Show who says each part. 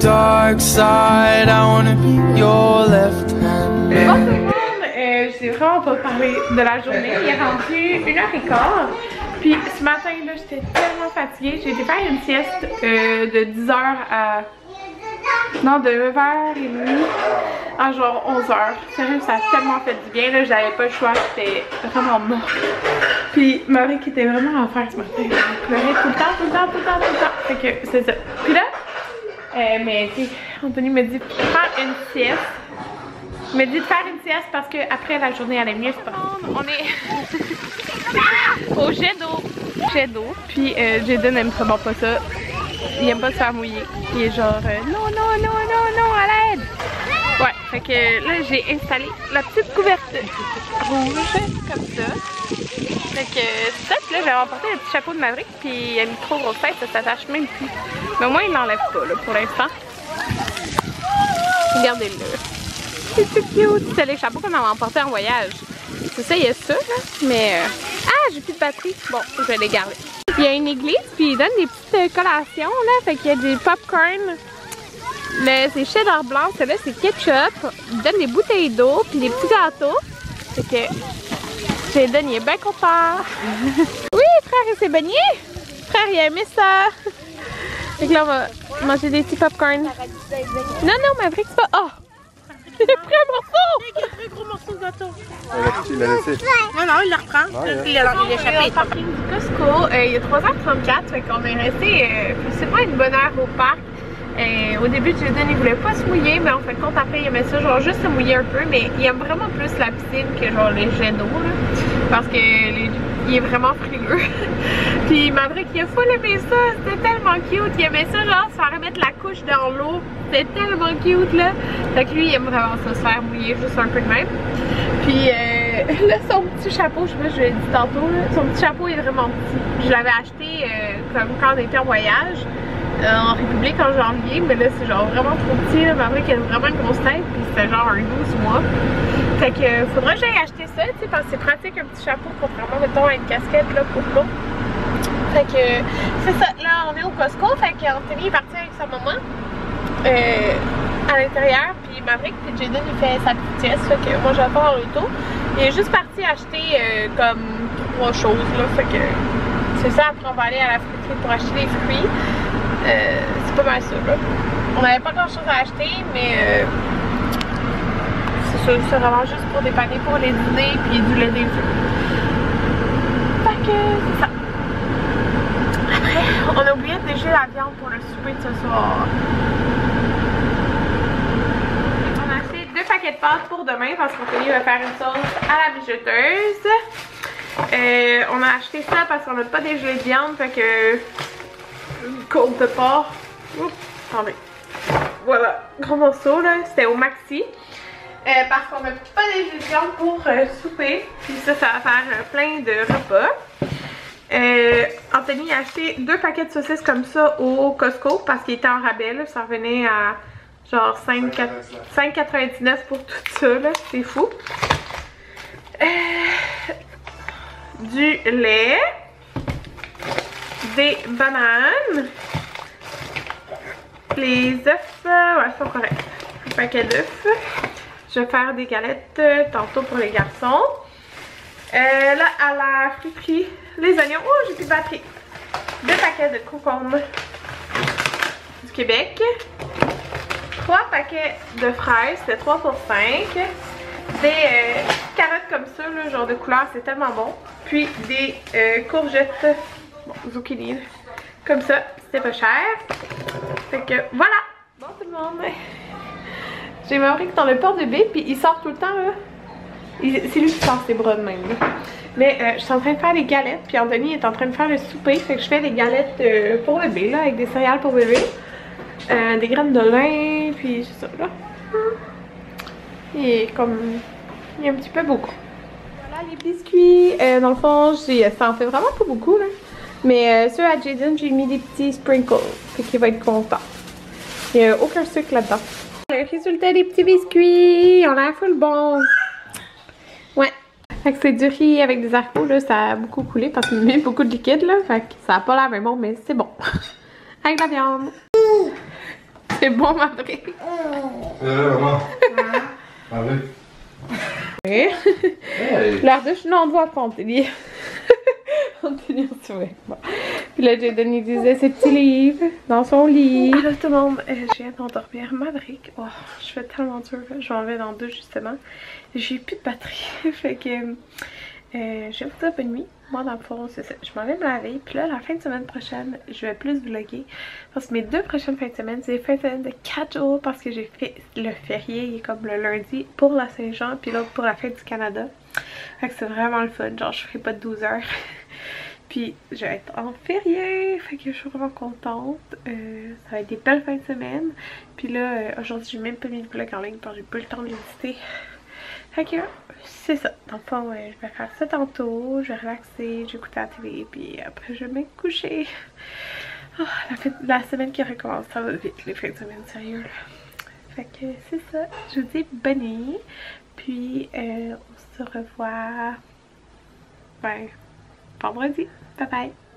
Speaker 1: dark side. I wanna be your left hand.
Speaker 2: Bonjour tout le monde, euh, je sais vraiment pas parler de la journée. Il est rendu 1h15. Puis ce matin là, j'étais tellement fatiguée. J'ai été faire une sieste euh, de 10h à. Non, de 9h30 à genre 11h. Sérieux, ça a tellement fait du bien. Là, j'avais pas le choix. J'étais vraiment morte. Puis Marie qui était vraiment en fer ce matin. Elle pleurait tout le temps, tout le temps, tout le temps, tout le temps. Fait que c'est ça. Puis là, euh, mais tu Anthony me dit de faire une sieste. Il me dit de faire une sieste parce que après la journée allait mieux, c'est pas On est au jet d'eau. Jet d'eau. Puis euh, Jaden aime vraiment pas ça. Il aime pas se faire mouiller. Il est genre euh, non, non, non, non, non, à l'aide. Ouais, fait que là j'ai installé la petite couverture rouge comme ça. Fait que ça, puis là j'avais emporté le petit chapeau de Maverick puis a mis trop grosse tête, ça s'attache même plus. Mais au moins il n'enlève pas là pour l'instant. Regardez-le. C'est tout cute. C'est les chapeaux qu'on avait emportés en voyage. C'est ça, il y a ça là. Mais euh, ah, j'ai plus de batterie. Bon, je vais les garder. Il y a une église puis ils donnent des petites euh, collations là. Fait qu'il y a des popcorn. Mais c'est cheddar blanc, celui-là c'est ketchup. Ils donnent des bouteilles d'eau puis des petits gâteaux. Fait que Jaden il est bien content. oui, frère il s'est baigné. Frère il a aimé ça. Fait que là on va manger des petits popcorn. Non, non, Maverick c'est pas. Oh! Il a pris un morceau!
Speaker 3: Un gros morceau de gâteau.
Speaker 4: Il l'a laissé.
Speaker 3: Non, non, il la reprend.
Speaker 4: Il a-
Speaker 3: il a il a échappé.
Speaker 2: parking du Costco, euh, il a 3h34, fait qu'on est resté, euh, c'est pas une bonne heure au parc. Euh, au début, Jaden il voulait pas se mouiller, mais en fait, compte après, il aimait ça, genre juste se mouiller un peu, mais il aime vraiment plus la piscine que genre les jets d'eau. Parce que il est vraiment frileux. Puis Maverick, il a full aimé ça, c'était tellement cute. Il aimait ça, genre, se faire remettre la couche dans l'eau. C'était tellement cute, là. Fait que lui, il aime vraiment se faire mouiller juste un peu de même. Puis euh, là, son petit chapeau, je sais pas, je l'ai dit tantôt, là, son petit chapeau est vraiment petit. Je l'avais acheté euh, comme quand on était en voyage en République en janvier, mais là, c'est genre vraiment trop petit. Là. Maverick a vraiment une grosse tête, puis c'était genre un 12 mois. Fait que euh, faudrait que j'aille acheter ça, tu sais, parce que c'est pratique un petit chapeau, contrairement, mettons, à une casquette là, pour l'eau. Fait que c'est ça, là, on est au Costco, fait qu'Anthony est parti avec sa maman. Euh, à l'intérieur, puis Maverick puis Jaden il fait sa petite sieste, fait que moi je vais en l'auto. Il est juste parti acheter euh, comme trois choses là, fait que c'est ça, après on va aller à la fruiterie pour acheter des fruits. Euh, c'est pas mal ça là. On n'avait pas grand chose à acheter, mais euh, c'est vraiment juste pour dépanner pour les dîners puis du lait des. Fait que ça. Après, on a oublié de dégeler la viande pour le souper de ce soir. On a acheté deux paquets de pâtes pour demain parce qu'on va faire une sauce à la mijoteuse. Euh, on a acheté ça parce qu'on n'a pas dégelé de viande, fait que une côte de porc. Oups, attendez. Voilà, gros morceau là, c'était au maxi. Euh, parce qu'on n'a pas dégelé de viande pour euh, souper. Puis ça, ça va faire euh, plein de repas. Anthony a acheté deux paquets de saucisses comme ça au Costco parce qu'il était en rabais. Là. Ça revenait à genre 5,99 pour tout ça. C'est fou. Du lait. Des bananes. Les œufs. Ouais, c'est pas correct. Un paquet d'œufs. Je vais faire des galettes euh, tantôt pour les garçons. Euh, là, à la friterie, les oignons. Oh, j'ai plus de batterie. Deux paquets de concombres du Québec. Trois paquets de fraises, c'était 3 pour 5. Des euh, carottes comme ça, là, genre de couleur, c'est tellement bon. Puis des courgettes, bon, zucchini, comme ça, c'était pas cher. Fait que voilà. Bon tout le monde. J'ai Maverick dans le porte-bébé, puis il sort tout le temps là. C'est lui qui sort ses bras de même. là. Mais euh, je suis en train de faire des galettes, puis Anthony est en train de faire le souper. Fait que je fais des galettes euh, pour bébé, là, avec des céréales pour bébé. Euh, des graines de lin, puis c'est ça, là. Il est comme... Il est un petit peu beaucoup. Voilà les biscuits. Euh, dans le fond, j'ai- ça en fait vraiment pas beaucoup, là. Mais euh, ceux à Jaden, j'ai mis des petits sprinkles. Fait qu'il va être content. Il n'y a aucun sucre là-dedans. Le résultat des petits biscuits, on a l'air full bon. Ouais. Fait que c'est du riz avec des haricots, là, ça a beaucoup coulé parce qu'il met beaucoup de liquide, là. Fait que ça a pas l'air bien bon, mais c'est bon. avec la viande. C'est bon, ma vraie.
Speaker 4: Euh, maman.
Speaker 2: Hey.
Speaker 4: Hey.
Speaker 2: L'air douche, non, on doit tenir. Puis là, Jaden, il disait ses petits livres dans son lit. Alors, tout le monde, euh, je viens d'endormir. Maverick, oh, je fais tellement dur. Je m'en vais dans deux, justement. J'ai plus de batterie. fait que, euh, je vais vous dire bonne nuit. Moi, dans le fond, c'est ça. Je m'en vais me laver. Puis là, la fin de semaine prochaine, je vais plus vlogger. Parce que mes deux prochaines fins de semaine, c'est fins de semaine de 4 jours. Parce que j'ai fait le férié, comme le lundi pour la Saint-Jean. Puis l'autre pour la fête du Canada. Fait que c'est vraiment le fun. Genre, je ferai pas de 12 heures. Puis je vais être en férié, fait que je suis vraiment contente. Euh, ça va être des belles fins de semaine. Puis là, euh, aujourd'hui, j'ai même pas mis de vlog en ligne parce que j'ai pas le temps de l'éditer. Fait que c'est ça. Dans le fond, euh, je vais faire ça tantôt. Je vais relaxer, écouter la télé, puis après je vais me coucher. Ah, la, fin- la semaine qui recommence, ça va vite, les fins de semaine, sérieux. Fait que c'est ça. Je vous dis bonne nuit. Puis euh, on se revoit ben, vendredi. Bye bye.